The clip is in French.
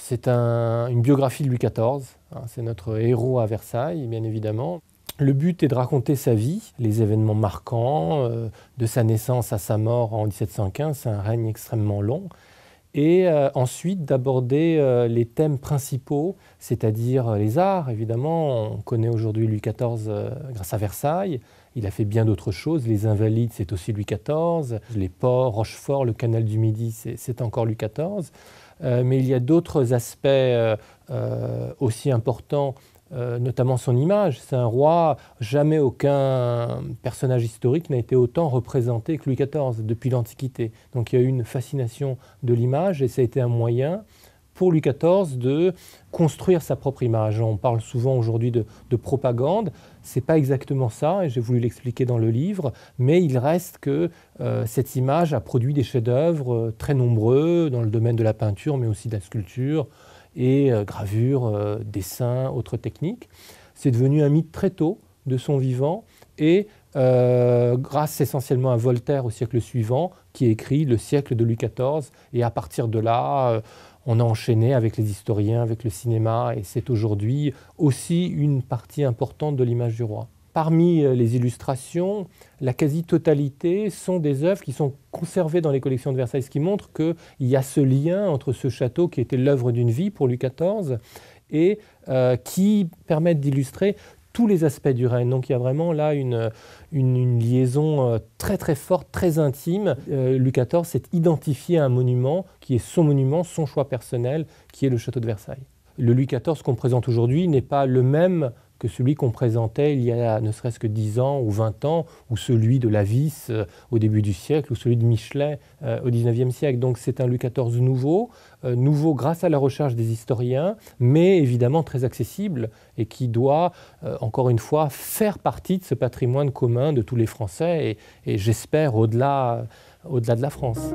c'est une biographie de Louis XIV. Hein, c'est notre héros à Versailles, bien évidemment. Le but est de raconter sa vie, les événements marquants, euh, de sa naissance à sa mort en 1715, c'est un règne extrêmement long, et euh, ensuite d'aborder euh, les thèmes principaux, c'est-à-dire les arts, évidemment. On connaît aujourd'hui Louis XIV grâce à Versailles, il a fait bien d'autres choses, les Invalides, c'est aussi Louis XIV, les ports, Rochefort, le canal du Midi, c'est encore Louis XIV. mais il y a d'autres aspects aussi importants euh, notamment son image. C'est un roi, jamais aucun personnage historique n'a été autant représenté que Louis XIV depuis l'Antiquité. Donc il y a eu une fascination de l'image et ça a été un moyen pour Louis XIV de construire sa propre image. On parle souvent aujourd'hui de, propagande. C'est pas exactement ça, et j'ai voulu l'expliquer dans le livre, mais il reste que euh, cette image a produit des chefs-d'œuvre euh, très nombreux dans le domaine de la peinture, mais aussi de la sculpture, et euh, gravure, euh, dessin, autres techniques. C'est devenu un mythe très tôt de son vivant et euh, grâce essentiellement à Voltaire au siècle suivant, qui écrit Le siècle de Louis XIV. Et à partir de là, on a enchaîné avec les historiens, avec le cinéma, et c'est aujourd'hui aussi une partie importante de l'image du roi. Parmi euh, les illustrations, la quasi-totalité sont des œuvres qui sont conservées dans les collections de Versailles, ce qui montre qu'il y a ce lien entre ce château qui était l'œuvre d'une vie pour Louis XIV et euh, qui permettent d'illustrer tous les aspects du règne. Donc il y a vraiment là une, liaison euh, très très forte, très intime. Louis XIV s'est identifié à un monument qui est son monument, son choix personnel, qui est le château de Versailles. Le Louis XIV qu'on présente aujourd'hui n'est pas le même que celui qu'on présentait il y a ne serait-ce que 10 ans ou 20 ans, ou celui de la Vis euh, au début du siècle, ou celui de Michelet euh, au 19e siècle. Donc c'est un Louis XIV nouveau, euh, nouveau grâce à la recherche des historiens, mais évidemment très accessible et qui doit, encore une fois, faire partie de ce patrimoine commun de tous les Français et, j'espère au-delà au de la France.